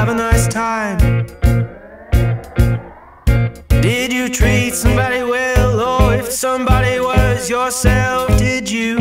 have a nice time? Did you treat somebody well? Or if somebody was yourself, did you?